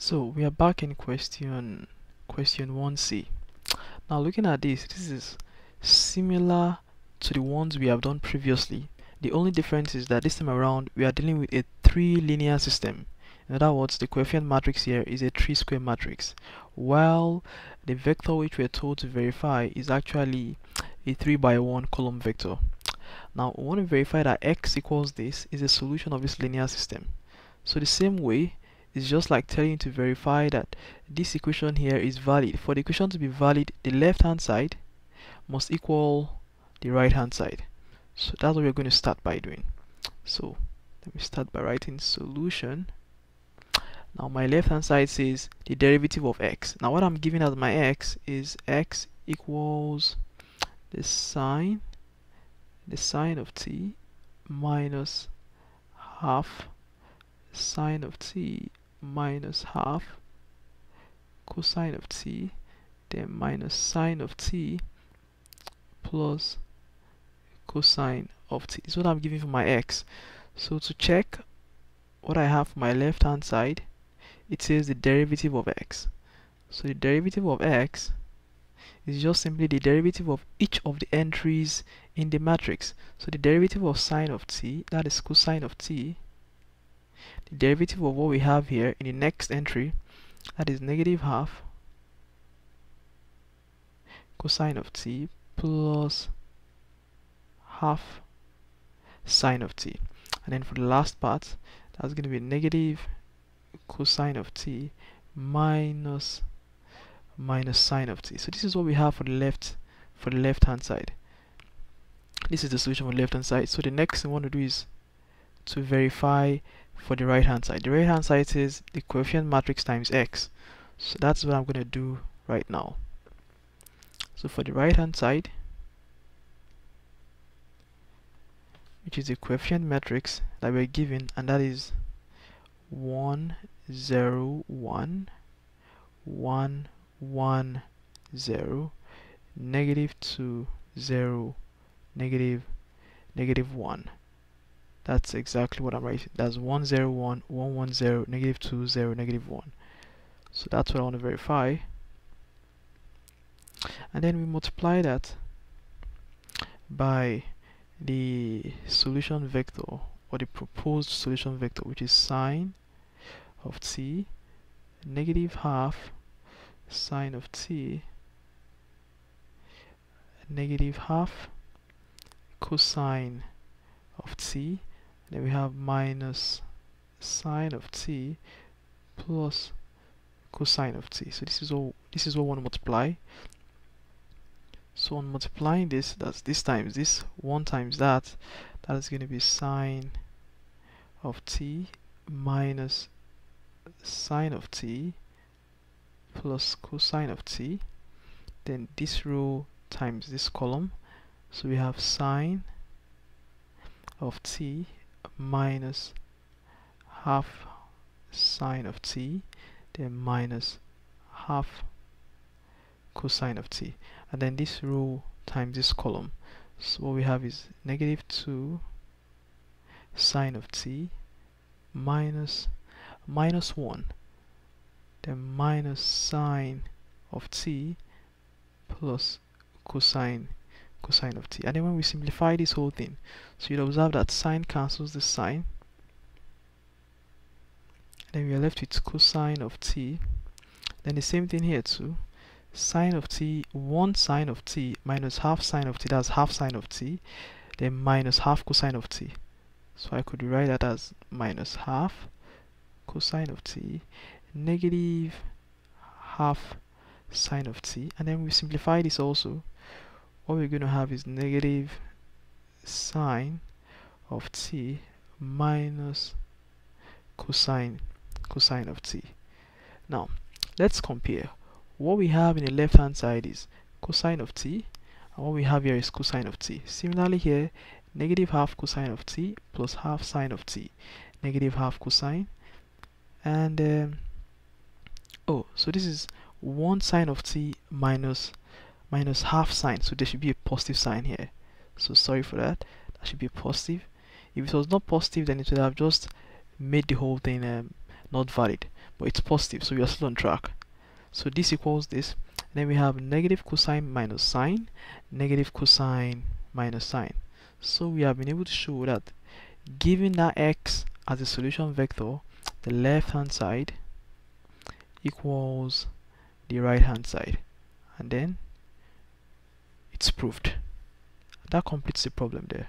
So we are back in question question 1c. Now looking at this, this is similar to the ones we have done previously. The only difference is that this time around we are dealing with a three linear system. In other words, the coefficient matrix here is a three square matrix, while the vector which we are told to verify is actually a 3 by 1 column vector. Now we want to verify that x equals this is a solution of this linear system. So the same way, it's just like telling you to verify that this equation here is valid. For the equation to be valid, the left hand side must equal the right hand side. So that's what we're going to start by doing. So let me start by writing solution. Now my left hand side says the derivative of x. Now what I'm giving as my x is x equals the sine the sine of t minus half sine of t minus half cosine of t then minus sine of t plus cosine of t. Is what I'm giving for my x. So to check what I have for my left hand side it says the derivative of x. So the derivative of x is just simply the derivative of each of the entries in the matrix. So the derivative of sine of t that is cosine of t the derivative of what we have here in the next entry that is negative half cosine of t plus half sine of t. And then for the last part that's going to be negative cosine of t minus minus sine of t. So this is what we have for the left for the left hand side. This is the solution for the left hand side. So the next thing we want to do is to verify for the right hand side. The right hand side is the coefficient matrix times x. So that's what I'm going to do right now. So for the right hand side, which is the coefficient matrix that we're given, and that is 1, 0, 1, 1, 1, 0, negative 2, 0, negative, negative 1 that's exactly what I'm writing. That's 101 110 negative 2 0 negative 1 so that's what I want to verify. And then we multiply that by the solution vector or the proposed solution vector which is sine of t negative half sine of t negative half cosine of t then we have minus sine of t plus cosine of t. So this is all this is what we want to multiply. So on multiplying this that's this times this one times that that is going to be sine of t minus sine of t plus cosine of t. Then this row times this column. So we have sine of t minus half sine of t then minus half cosine of t. And then this row times this column. So what we have is negative 2 sine of t minus minus 1 then minus sine of t plus cosine cosine of t. And then when we simplify this whole thing so you'd observe that sine cancels the sine. Then we are left with cosine of t. Then the same thing here too. Sine of t 1 sine of t minus half sine of t that's half sine of t then minus half cosine of t. So I could write that as minus half cosine of t negative half sine of t. And then we simplify this also what we're going to have is negative sine of t minus cosine cosine of t. Now let's compare. What we have in the left hand side is cosine of t and what we have here is cosine of t. Similarly here negative half cosine of t plus half sine of t. Negative half cosine. And um, oh so this is 1 sine of t minus minus half sine so there should be a positive sign here. So sorry for that. That should be positive. If it was not positive then it would have just made the whole thing um, not valid. But it's positive so we are still on track. So this equals this. Then we have negative cosine minus sine negative cosine minus sine. So we have been able to show that given that x as a solution vector the left hand side equals the right hand side. And then it's proved. That completes the problem there